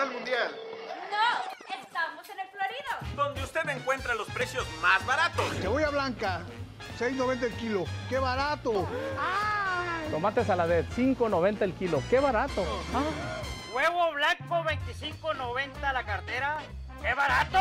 del mundial. No, estamos en el Florido. Donde usted encuentra los precios más baratos. Cebolla blanca, 6.90 el kilo. ¡Qué barato! Tomate saladet, 5.90 el kilo. ¡Qué barato! Ah. Huevo blanco, 25.90 la cartera. ¡Qué barato!